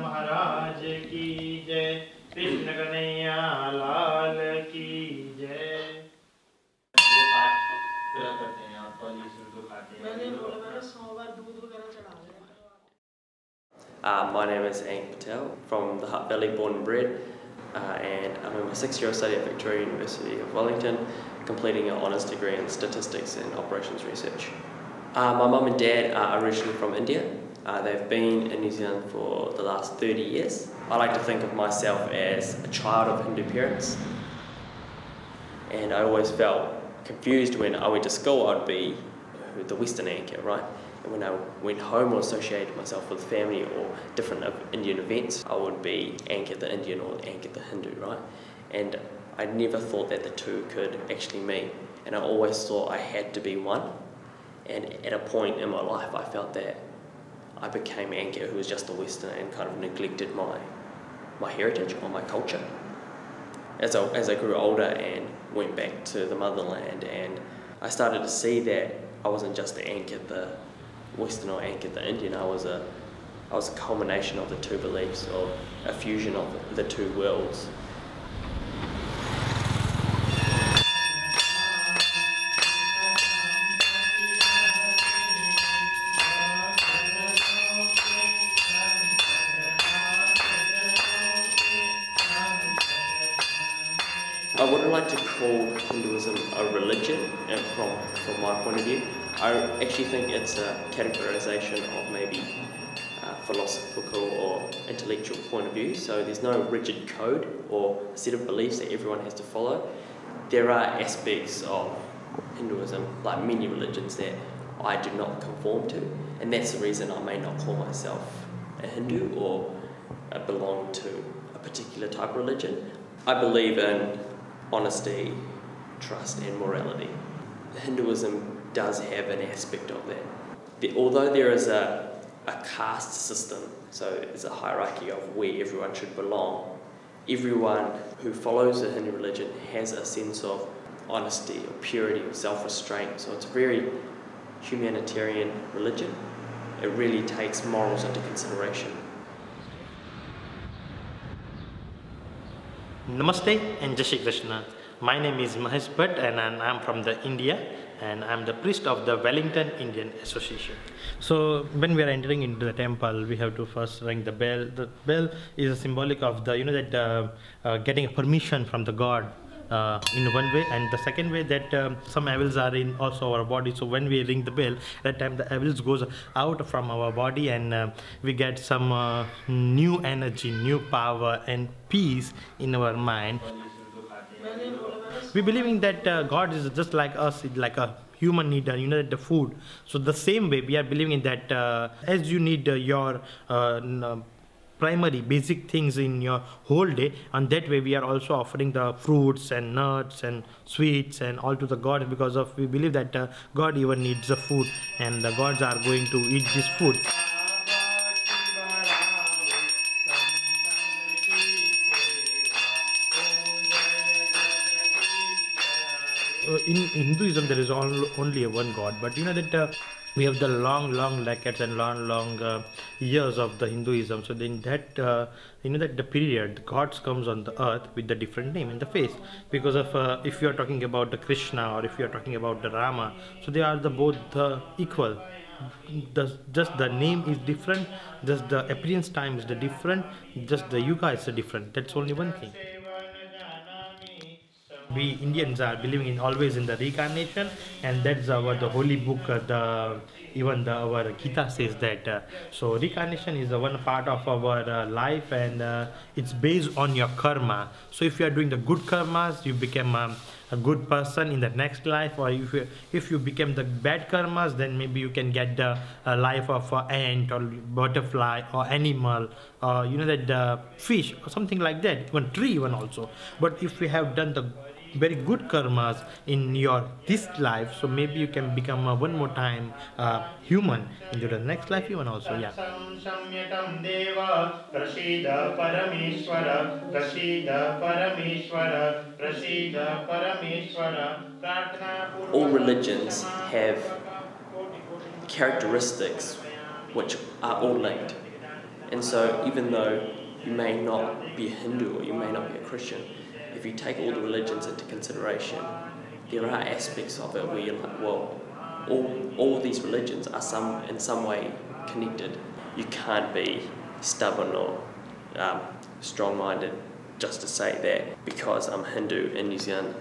महाराज की जय। कृष्ण कन्हैया लाल की जय। Uh, my name is Ankit Patel from the Hutt Valley, born and bred, uh, and I'm in my sixth year of study at Victoria University of Wellington, completing an honours degree in statistics and operations research. Uh, my mum and dad are originally from India, uh, they've been in New Zealand for the last 30 years. I like to think of myself as a child of Hindu parents, and I always felt confused when I went to school. I'd be the Western Ankit, right? And when I went home or associated myself with family or different Indian events, I would be Ankit the Indian or Ankit the Hindu, right? And I never thought that the two could actually meet. And I always thought I had to be one. And at a point in my life, I felt that I became Ankit who was just a Westerner and kind of neglected my, my heritage or my culture. As I, as I grew older and went back to the motherland and I started to see that I wasn't just the Ankit, the Western or Ankit, the Indian. I was a, I was a culmination of the two beliefs or a fusion of the two worlds. I wouldn't like to call Hinduism a religion and from, from my point of view. I actually think it's a categorization of maybe uh, philosophical or intellectual point of view. So there's no rigid code or set of beliefs that everyone has to follow. There are aspects of Hinduism, like many religions, that I do not conform to, and that's the reason I may not call myself a Hindu or uh, belong to a particular type of religion. I believe in honesty, trust, and morality. Hinduism does have an aspect of that. The, although there is a, a caste system, so it's a hierarchy of where everyone should belong, everyone who follows the Hindu religion has a sense of honesty or purity or self restraint. So it's a very humanitarian religion. It really takes morals into consideration. Namaste and Jai Shri Krishna. My name is Mahesh Bhatt and I'm- from the India and I'm the priest of the Wellington Indian Association. So when we are entering into the temple, we have to first ring the bell. The bell is a symbolic of the you know that uh, uh, getting permission from the God uh, in one way and the second way that um, some evils are in also our body. So when we ring the bell that time the evils goes out from our body and uh, we get some uh, new energy new power and peace in our mind. We believe in that uh, god is just like us like a human need you know the food. So the same way we are believing in that uh, as you need uh, your primary basic things in your whole day. And that way we are also offering the fruits and nuts and sweets and all to the gods because of we believe that uh, god even needs the food and the gods are going to eat this food. Uh, in Hinduism there is only one God, but you know that uh, we have the long, long decades and long, long uh, years of the Hinduism. So in that, uh, you know that the period, the gods comes on the earth with the different name in the face because of uh, if you are talking about the Krishna or if you are talking about the Rama, so they are the both uh, equal. Just the name is different, just the appearance time is the different, just the yuga is the different. That's only one thing we Indians are believing in always in the reincarnation, and that's our the holy book. Uh, the even the our Gita says that. Uh, so reincarnation is the one part of our uh, life, and it's based on your karma. So if you are doing the good karmas, you become um, a good person in the next life, or if you if you become the bad karmas, then maybe you can get the uh, life of an ant or butterfly or animal, or you know that the fish or something like that, even tree even also. But if we have done the very good karmas in your this life. So maybe you can become uh, one more time uh, human into the next life even also yeah. All religions have characteristics which are all linked and so even though you may not be a Hindu or you may not be a Christian if you take all the religions into consideration, there are aspects of it where you're like, well, all, all these religions are some in some way connected. You can't be stubborn or um, strong-minded just to say that because I'm Hindu in New Zealand,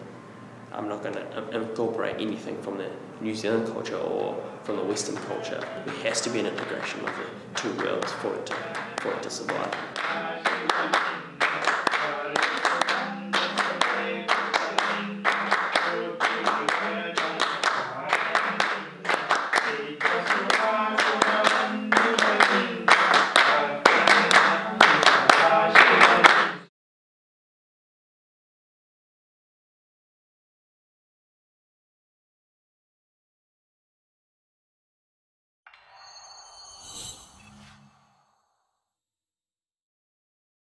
I'm not going to incorporate anything from the New Zealand culture or from the Western culture. There has to be an integration of the two worlds for it to, for it to survive.